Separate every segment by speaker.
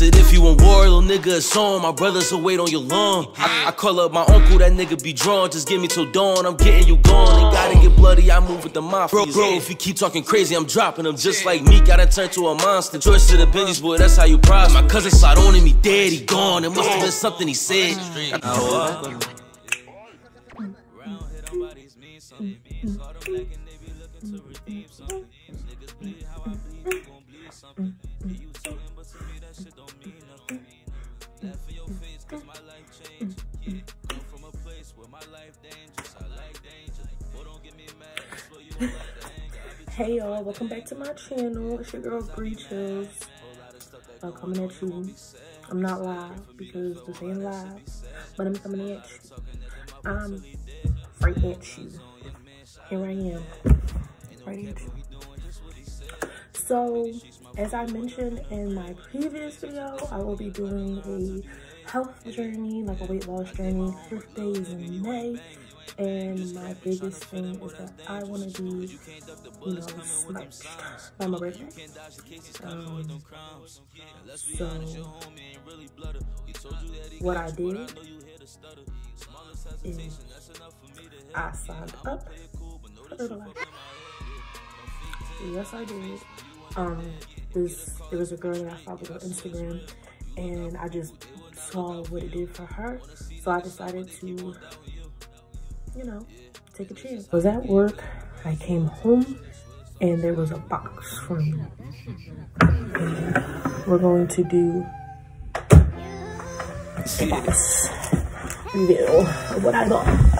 Speaker 1: Said if you want war, little nigga, it's on. My brothers will wait on your lawn. I, I call up my uncle, that nigga be drawn. Just give me till dawn, I'm getting you gone. Ain't gotta get bloody, I move with the mafia. Bro, bro, if you keep talking crazy, I'm dropping them. Just like me, gotta turn to a monster. Choice to the Benjis, boy, that's how you prosper. My cousin slide on and me dead, he gone. It must have been something he said.
Speaker 2: Hey y'all, welcome back to my channel. It's your girl BreeChills. I'm uh, coming at you. I'm not live because this ain't live, but I'm coming at you. I'm right at you. Here I am, right at you. So, as I mentioned in my previous video, I will be doing a health journey, like a weight loss journey, 50 days in May. And my biggest thing is that I want to be, you know, smirched by my birthday. Um, so, what I did is I signed up for. Yes, I did. Um, this was a girl that I followed on Instagram, and I just saw what it did for her, so I decided to you know, take a chance. I was at work, I came home, and there was a box for me. And we're going to do box reveal of what I got.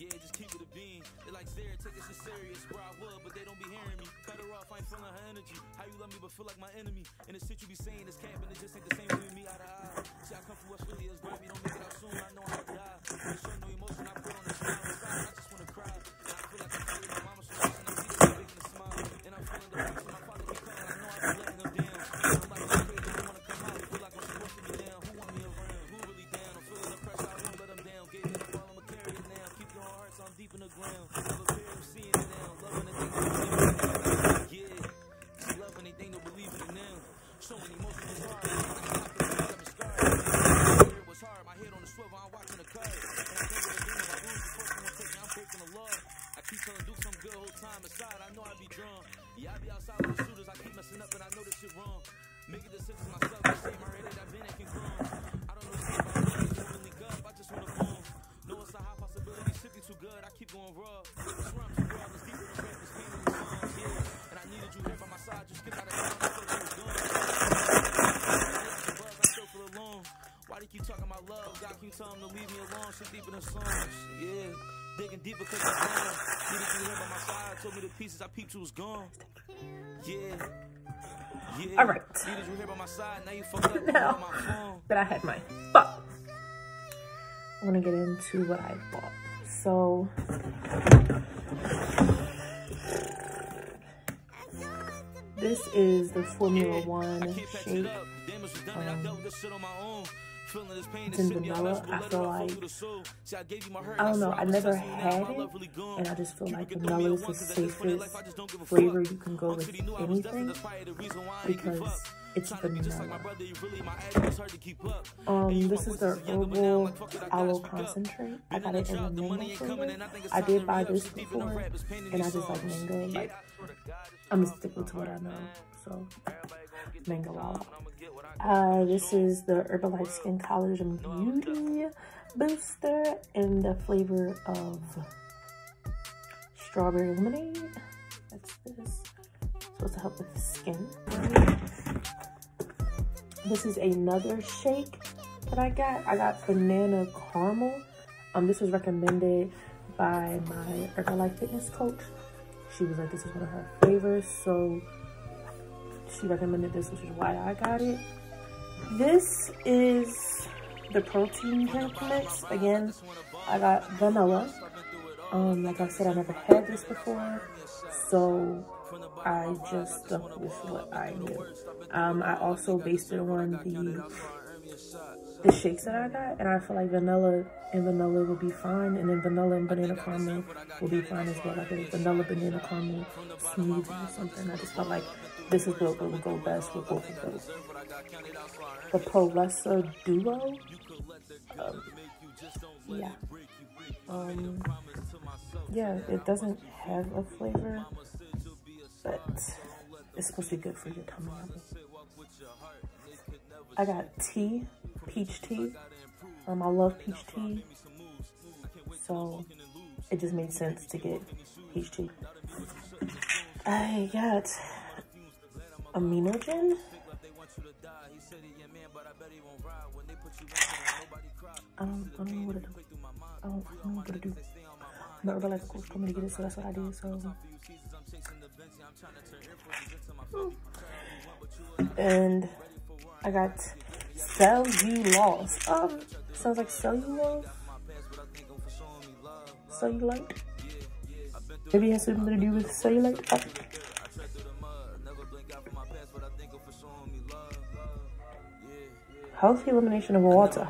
Speaker 3: Yeah, just keep it a bean. They like Zara, take it serious. Bro, I would, but they don't be hearing me. Cut her off, I ain't feeling her energy. How you love me but feel like my enemy? And the shit you be saying is capping, it just ain't the same with me out of eye. See, I come from West Philly, it's grimy, don't make it out couldn't do some good whole time aside. I know I be drunk. Yeah, I be outside with the shooters. I keep messing up, and I know this shit wrong. Make a decision myself. The same already that I've been acting grown. I don't know if I'm gonna link up. I just wanna boom. Know it's a high possibility. Should be too good. I keep going rough. Swear I'm too raw. Let's keep it rap. It's pain in the song. Yeah, and I needed you here by my side. Just get out of here. Why do you keep talking about love? God, can you tell him to leave me alone? Shit deep in the songs. Yeah digging deeper cause I'm gone peeped you was gone. Yeah.
Speaker 2: Yeah. All right. Needed
Speaker 3: you here by my side. Now you
Speaker 2: fucked up now my phone. that I had my fuck. I'm gonna get into what I bought. So this is the Formula One. Um, vanilla. I feel like, I don't know, I never had it, and I just feel like vanilla is the safest flavor you can go with anything, because it's vanilla. Um, this is the herbal aloe concentrate. I got it in the mango flavor. I did buy this before, and I just like mango. Like, I'm gonna stick with what I know, so mango aloe. Uh, this is the Herbalife Skin Collagen Beauty Booster in the flavor of strawberry lemonade. That's this. Supposed to help with the skin. This is another shake that I got. I got banana caramel. Um, this was recommended by my Herbalife fitness coach. She was like, this is one of her favorites. So she recommended this, which is why I got it. This is the protein drink mix. Again, I got vanilla. Um, like I said, I never had this before, so I just stuck with what I knew. Um, I also based it on the the shakes that I got, and I feel like vanilla and vanilla will be fine, and then vanilla and banana caramel will be fine as well. Like a vanilla banana caramel smoothie or something. I just felt like this is what would go best with both of those. The Prolessa Duo, um, yeah, um, yeah, it doesn't have a flavor, but it's supposed to be good for your tummy. I got tea peach tea. Um, I love peach tea. So it just made sense to get peach tea. I got Aminogen. I I don't know what to do. I don't, I don't know what to do. My Herbalife coach told me to get it, so that's what I did. So, and I got Cell-U-Loss. Um, sounds like cellulose. Cellulite. Maybe it has something to do with cellulite. Oh. Healthy elimination of water.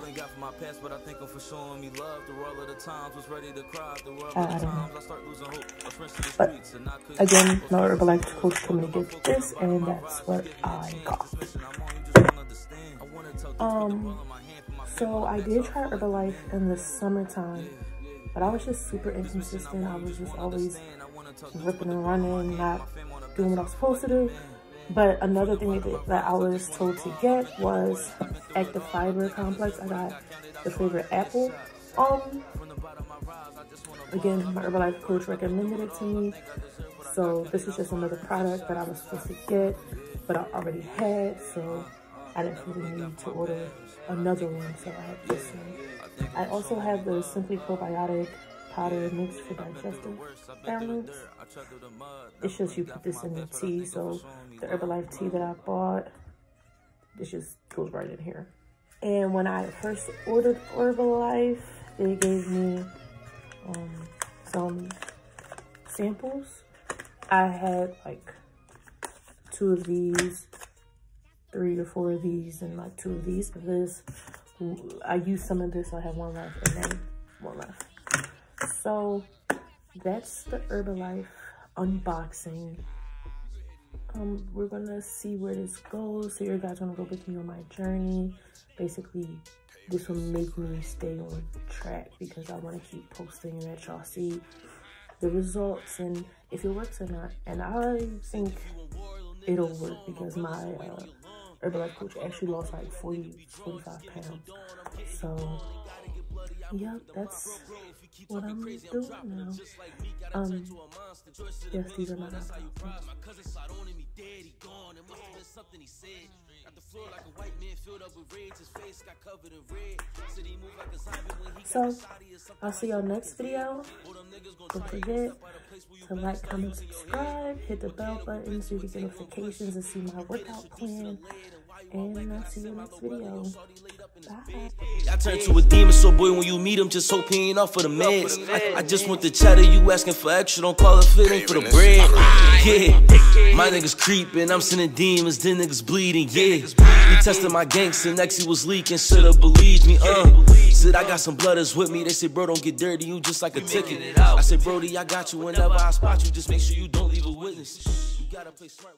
Speaker 2: I, I don't know. But again, my Herbalife coach told me to get this, and that's what I got. Um, so I did try Herbalife in the summertime, but I was just super inconsistent. I was just always ripping and running, not doing what I was supposed to do. But another thing that I was told to get was Active Fiber Complex. I got the favorite apple. Um, again, my Herbalife coach recommended it to me. So this is just another product that I was supposed to get, but I already had. So I didn't really need to order another one, so I have this one. I also have the Simply Probiotic powder mix for digestive balance. It's just you put this in the tea, so the Herbalife tea that I bought, this just goes right in here. And when I first ordered Herbalife, they gave me um, some samples. I had like two of these three or four of these and like two of these but this I used some of this so I have one left and then one left so that's the Herbalife unboxing. Um we're gonna see where this goes so you guys gonna go with me on my journey. Basically this will make me stay on track because I want to keep posting and let y'all see the results and if it works or not. And I think it'll work because my uh, Herbalife coach actually lost like 40, 45 pounds. So, yep, that's what I'm doing now. Um, yes, these are my so, I'll see y'all next video. Don't forget to like, comment, subscribe, hit the bell button so you get notifications and see my workout plan. And I'll see you next video. Bye.
Speaker 1: I turn to a demon, so boy, when you meet him, just hope he ain't off for the meds. I, I just want the cheddar, you asking for extra, don't call it fitting for the bread. Yeah, my niggas creeping, I'm sending demons, then niggas bleeding, yeah. He tested my gangster, next he was leaking, should've believed me, uh. Said I got some blooders with me, they say, bro, don't get dirty, you just like a ticket. I said, Brody, I got you whenever I spot you, just make sure you don't leave a witness. You gotta play smart.